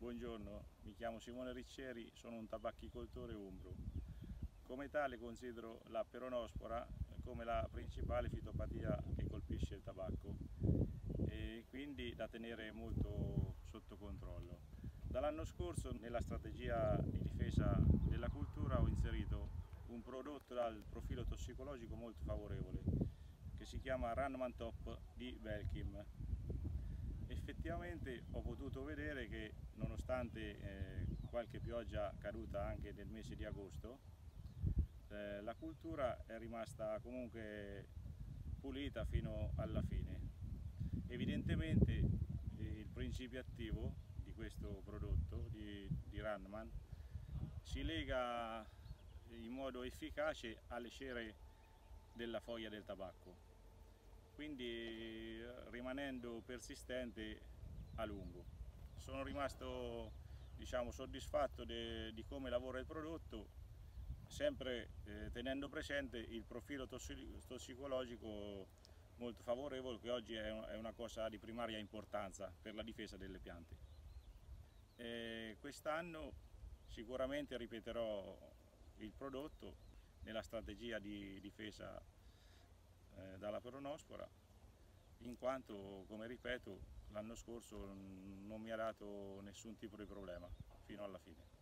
Buongiorno, mi chiamo Simone Riccieri, sono un tabacchicoltore umbro. Come tale considero la peronospora come la principale fitopatia che colpisce il tabacco e quindi da tenere molto sotto controllo. Dall'anno scorso nella strategia di difesa della cultura ho inserito un prodotto dal profilo tossicologico molto favorevole che si chiama Runman Top di Velkim effettivamente ho potuto vedere che nonostante eh, qualche pioggia caduta anche nel mese di agosto, eh, la cultura è rimasta comunque pulita fino alla fine. Evidentemente eh, il principio attivo di questo prodotto, di, di Runman, si lega in modo efficace alle cere della foglia del tabacco quindi rimanendo persistente a lungo. Sono rimasto diciamo, soddisfatto di come lavora il prodotto, sempre eh, tenendo presente il profilo tossicologico molto favorevole che oggi è una cosa di primaria importanza per la difesa delle piante. Quest'anno sicuramente ripeterò il prodotto nella strategia di difesa eh, dalla peronospora in quanto, come ripeto, l'anno scorso non mi ha dato nessun tipo di problema fino alla fine.